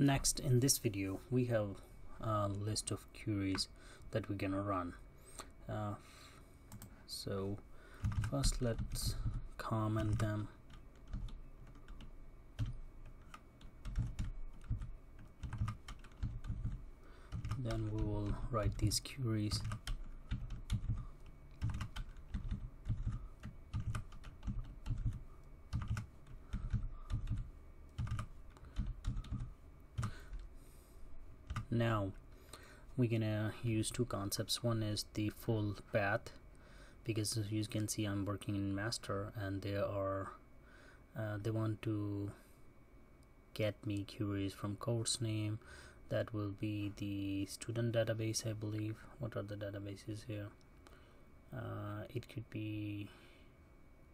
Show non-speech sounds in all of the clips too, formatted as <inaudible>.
next in this video we have a list of queries that we're gonna run. Uh, so first let's comment them. Then we will write these queries now we're gonna use two concepts. One is the full path because as you can see I'm working in master and they are uh, they want to get me queries from course name. That will be the student database I believe. What are the databases here? Uh, it could be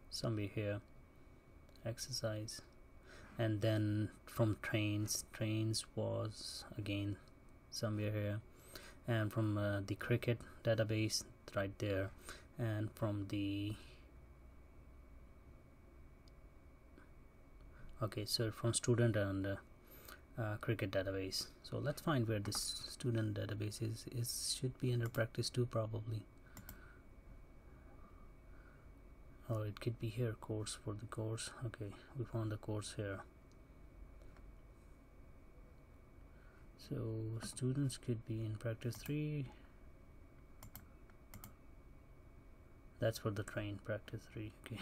somewhere here. Exercise. And then from trains trains was again somewhere here. And from uh, the cricket database right there. And from the okay so from student and uh, uh, cricket database. So let's find where this student database is. Is should be under practice 2 probably. Or it could be here course for the course. Okay we found the course here so students could be in practice 3 that's for the train practice 3 <laughs> okay.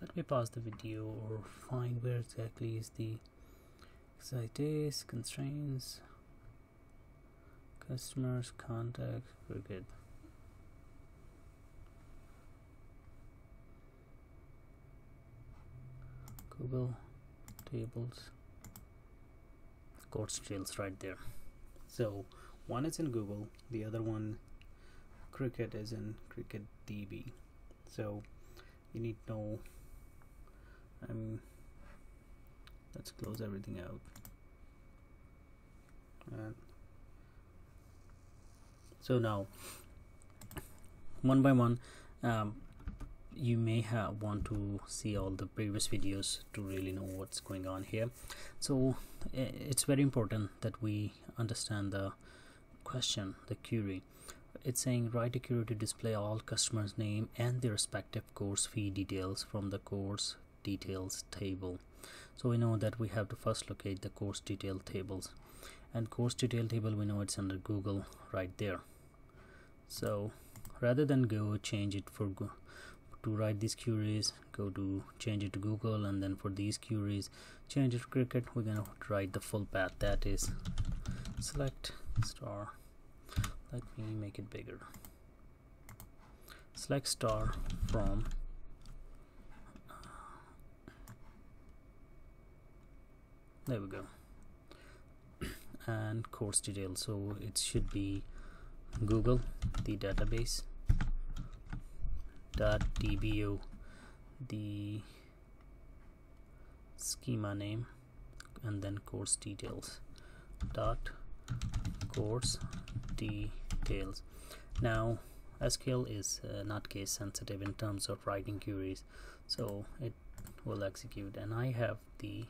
Let me pause the video or find where exactly is the excites constraints. Customers contact very good. Google tables. Course trails right there. So one is in Google the other one cricket is in cricket DB so you need to know um, let's close everything out. And so now one by one um, you may have want to see all the previous videos to really know what's going on here. So it's very important that we understand the question the query. It's saying write a query to display all customers name and their respective course fee details from the course details table. So we know that we have to first locate the course detail tables. And course detail table we know it's under Google right there. So rather than go change it for to write these queries go to change it to Google and then for these queries change it to cricket we're gonna write the full path. That is select star. Let me make it bigger. Select star from uh, there we go. And course details. So it should be Google the database dot dbo the schema name and then course details dot course details now SQL is uh, not case sensitive in terms of writing queries so it will execute and I have the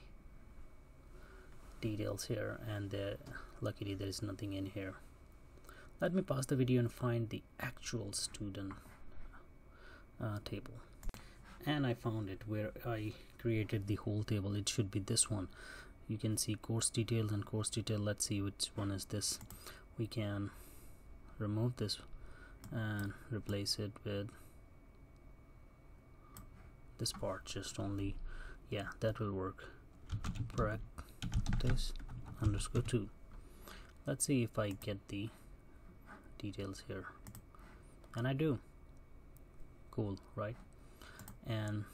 details here and uh, luckily there is nothing in here let me pause the video and find the actual student uh, table. And I found it where I created the whole table. It should be this one. You can see course details and course detail. Let's see which one is this. We can remove this and replace it with this part. Just only yeah that will work. Practice underscore 2 let's see if I get the details here. And I do cool right? And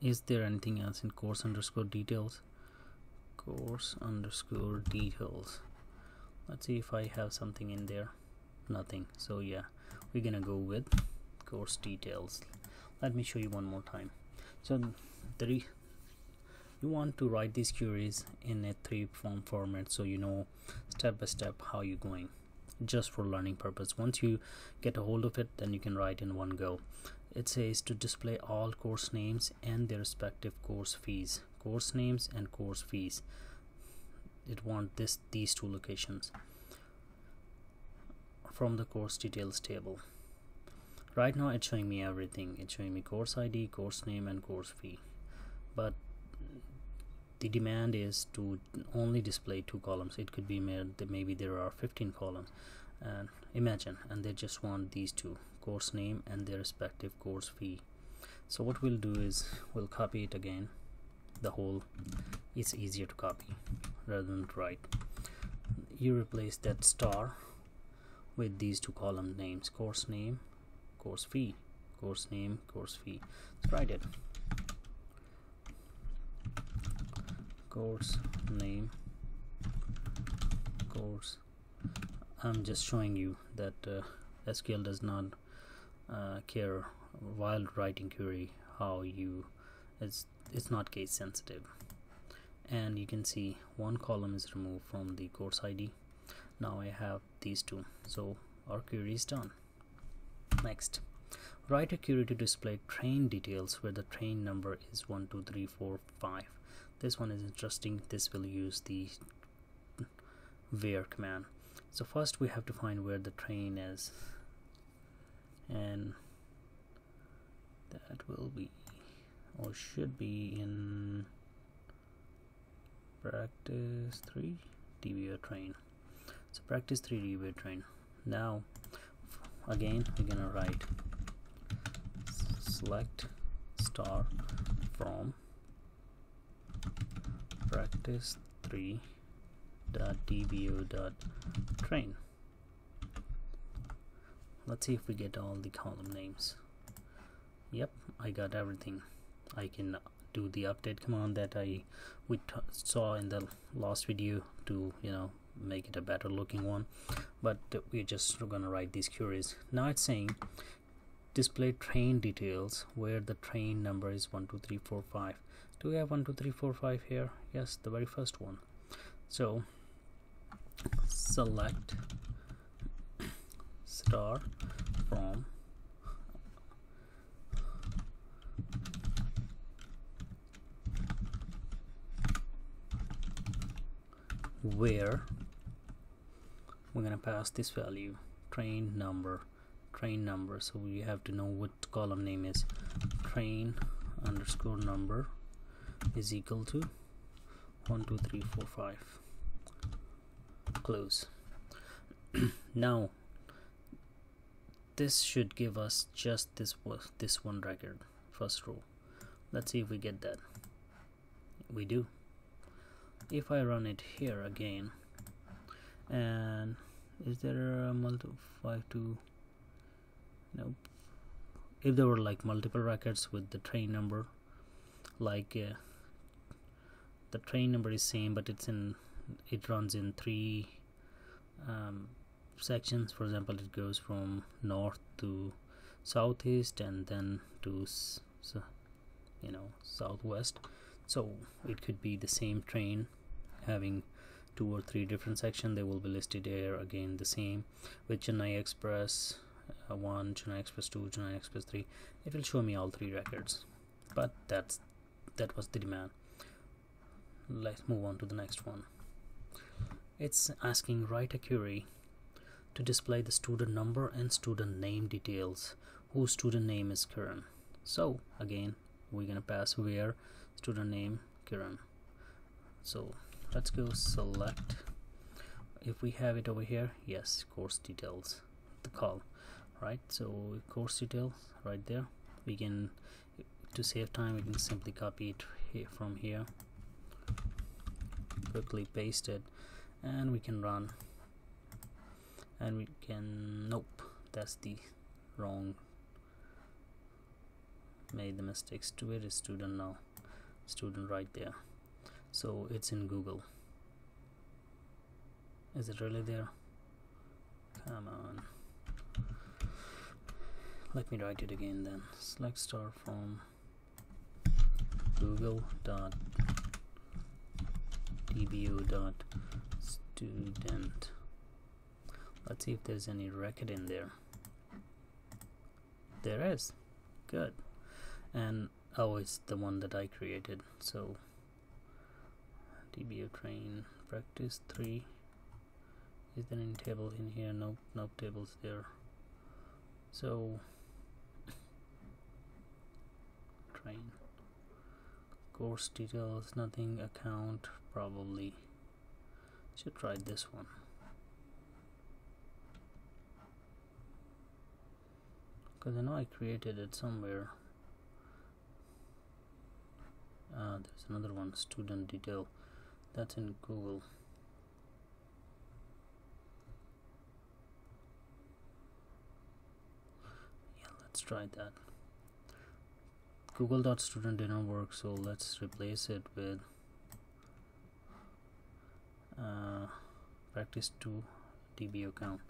is there anything else in course underscore details? Course underscore details. Let's see if I have something in there. Nothing. So yeah we're gonna go with course details. Let me show you one more time. So three you want to write these queries in a three form format so you know step by step how you're going just for learning purpose. Once you get a hold of it then you can write in one go. It says to display all course names and their respective course fees. Course names and course fees. It want this these two locations from the course details table. Right now it's showing me everything. It's showing me course id course name and course fee. But the demand is to only display two columns. It could be made that maybe there are 15 columns. And imagine and they just want these two course name and their respective course fee. So what we'll do is we'll copy it again the whole. It's easier to copy rather than write. You replace that star with these two column names course name course fee course name course fee. Let's write it course name course. I'm just showing you that uh, SQL does not uh, care while writing query how you it's it's not case sensitive. And you can see one column is removed from the course ID now I have these two. So our query is done. Next write a query to display train details where the train number is 1 2 3 4 5 this one is interesting. This will use the where command. So first we have to find where the train is. And that will be or should be in practice 3 DBA train. So practice 3 DBA train. Now again we're gonna write select star from practice 3 dot dbo dot train. Let's see if we get all the column names. Yep I got everything. I can do the update command that I we saw in the last video to you know make it a better looking one. But we're just gonna write these queries. Now it's saying display train details where the train number is 12345 do we have 12345 here? Yes the very first one. So select star from where we're gonna pass this value train number train number so we have to know what column name is. Train underscore number is equal to 1 2 3 4 5 close. <clears throat> Now this should give us just this this one record first row. Let's see if we get that. We do. If I run it here again and is there a multiple 5 to nope if there were like multiple records with the train number like uh, the train number is same but it's in it runs in three um, sections. For example it goes from north to southeast and then to you know southwest. So it could be the same train having two or three different sections. They will be listed here again the same. With Chennai Express uh, 1 Chennai Express 2 Chennai Express 3 it will show me all three records. But that's that was the demand. Let's move on to the next one. It's asking write a query to display the student number and student name details whose student name is Kiran. So again we're gonna pass where student name Kiran. So let's go select. If we have it over here yes course details the call right? So course details right there. We can to save time we can simply copy it here from here. Quickly paste it and we can run. And we can nope that's the wrong made the mistakes to it. Is student now student right there. So it's in Google. Is it really there? Come on let me write it again then. Select star from google dot dbo dot student. Let's see if there's any record in there. There is. Good. And oh it's the one that I created. So DBO train practice 3 is there any table in here? Nope. Nope. Tables there. So course details nothing. Account probably. Should try this one. Because I know I created it somewhere. Uh, there's another one. Student detail. That's in Google. Yeah let's try that google.student didn't work so let's replace it with uh, practice 2 db account.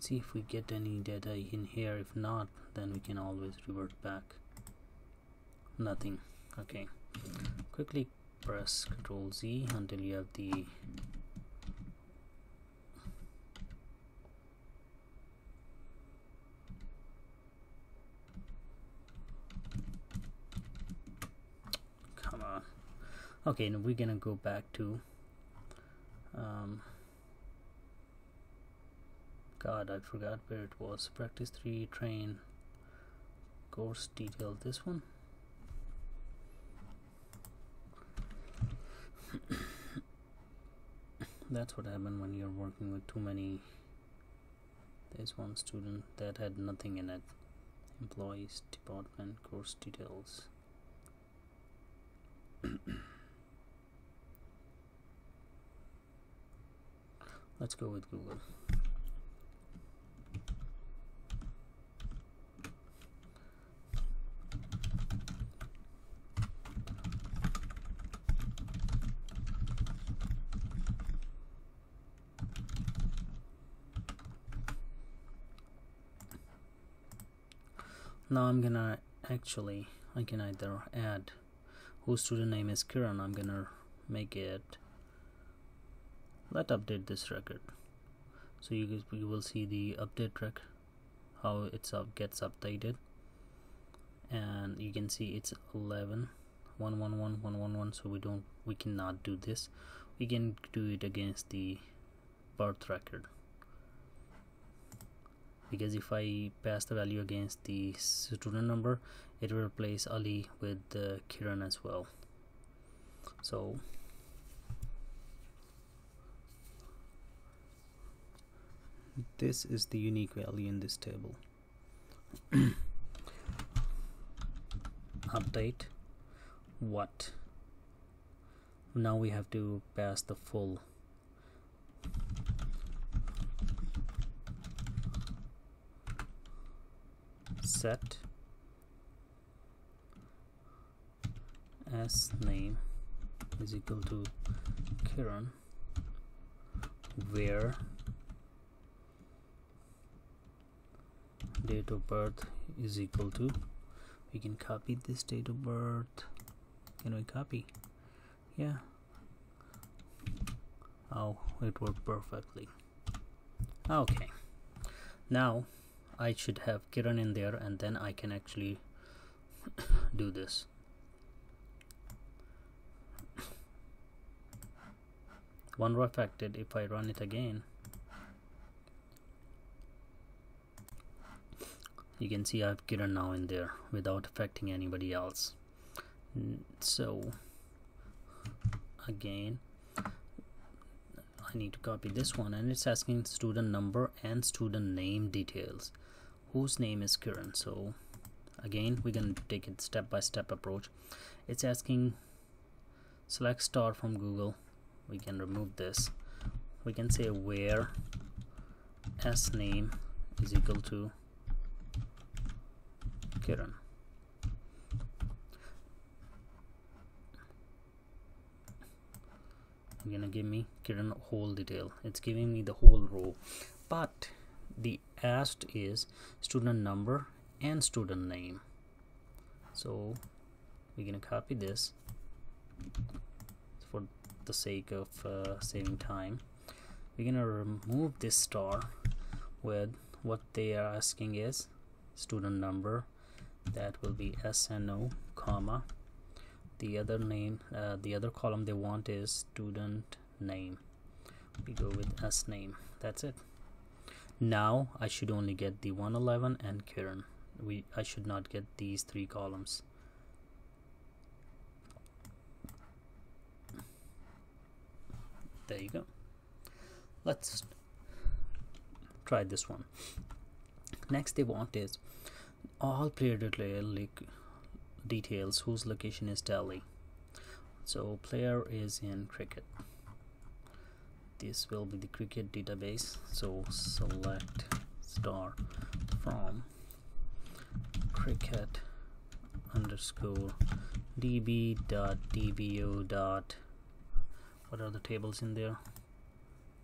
See if we get any data in here. If not then we can always revert back. Nothing. Okay. Quickly press ctrl Z until you have the come on okay now we're gonna go back to um, god I forgot where it was. Practice 3 train course detail this one. <coughs> That's what happened when you're working with too many there's one student that had nothing in it. Employees department course details <coughs> let's go with Google. Now I'm gonna actually I can either add whose student name is Kiran I'm gonna make it let update this record. So you you will see the update record how it's up gets updated. And you can see it's 11 111 111 so we don't we cannot do this. We can do it against the birth record. Because if I pass the value against the student number it will replace Ali with uh, Kiran as well. So this is the unique value in this table. Update what? Now we have to pass the full. Set s name is equal to Kiran where date of birth is equal to we can copy this date of birth. Can we copy? Yeah. Oh it worked perfectly. Okay. Now I should have Kiran in there and then I can actually <coughs> do this. <coughs> One affected if I run it again you can see I have Kiran now in there without affecting anybody else. So again I need to copy this one and it's asking student number and student name details. Whose name is Kiran? So again we're going to take it step by step approach. It's asking select star from Google. We can remove this. We can say where s name is equal to Kiran gonna give me Kiran whole detail. It's giving me the whole row. But the asked is student number and student name. So we're gonna copy this for the sake of uh, saving time. We're gonna remove this star with what they are asking is student number that will be SNO comma. The other name uh, the other column they want is student name. We go with S name. That's it. Now I should only get the 111 and Kiran. We I should not get these three columns. There you go. Let's try this one. Next they want is all player details whose location is Delhi. So player is in cricket. This will be the cricket database. So select star from cricket underscore db dot dbo dot what are the tables in there?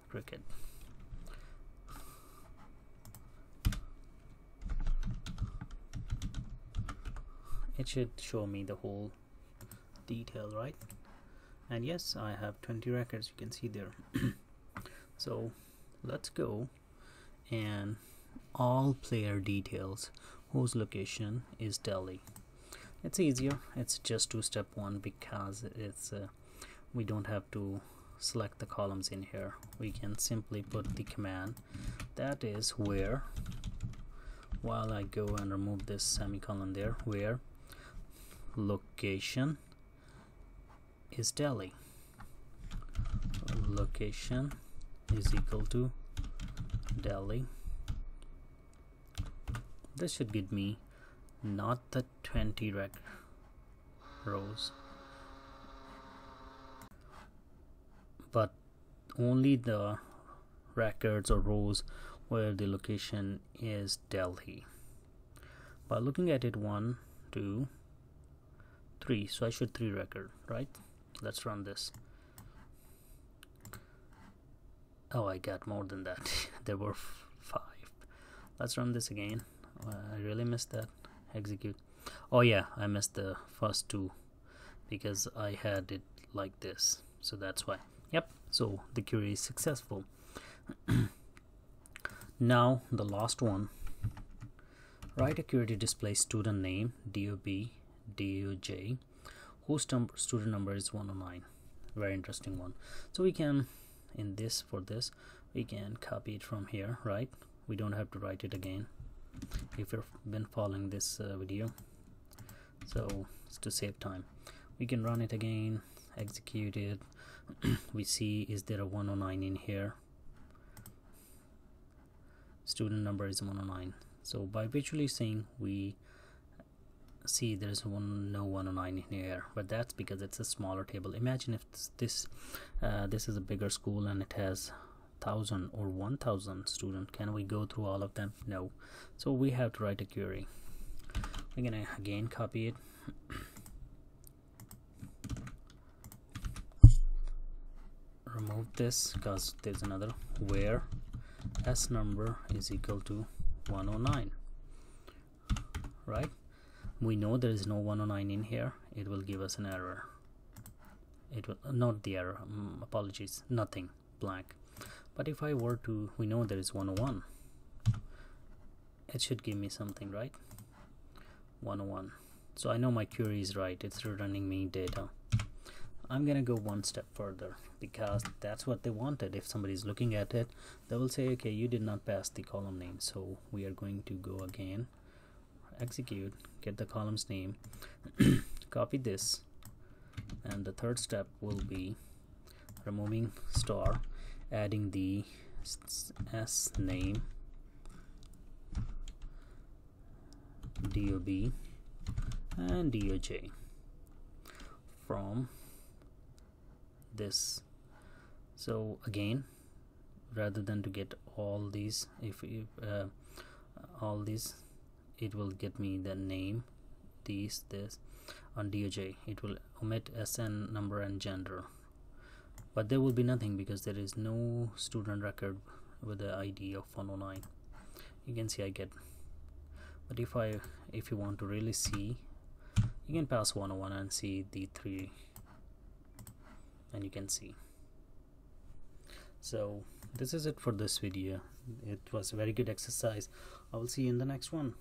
Cricket it should show me the whole detail right? And yes I have 20 records you can see there. <clears throat> So let's go and all player details whose location is Delhi. It's easier it's just two step one because it's uh, we don't have to select the columns in here. We can simply put the command. That is where while I go and remove this semicolon there where location is Delhi. Location is equal to Delhi. This should give me not the 20 rec rows but only the records or rows where the location is Delhi. By looking at it one two three so I should three record right? Let's run this. Oh I got more than that. <laughs> There were five. Let's run this again. I really missed that execute. Oh yeah I missed the first two because I had it like this so that's why. Yep so the query is successful. <clears throat> Now the last one. Write a query to display student name DOB DOJ whose student number is 109 very interesting one. So we can in this for this we can copy it from here right? We don't have to write it again if you've been following this uh, video. So to save time. We can run it again execute it. <clears throat> We see is there a 109 in here? Student number is 109 so by visually saying we see there's one no 109 here but that's because it's a smaller table. Imagine if this uh, this is a bigger school and it has thousand or 1000 student can we go through all of them? No. So we have to write a query. We're gonna again copy it. Remove this because there's another where s number is equal to 109 right we know there is no 109 in here. It will give us an error. It will not the error um, apologies nothing blank. But if I were to we know there is 101 it should give me something right? 101 so I know my query is right. It's returning me data. I'm gonna go one step further because that's what they wanted. If somebody is looking at it they will say okay you did not pass the column name so we are going to go again execute get the column's name <clears throat> copy this and the third step will be removing star adding the s name dob and doj from this. So again rather than to get all these if, uh, all these it will get me the name these this on DOJ it will omit SN number and gender. But there will be nothing because there is no student record with the ID of 109 you can see I get but if I if you want to really see you can pass 101 and see the three and you can see. So this is it for this video. It was a very good exercise. I will see you in the next one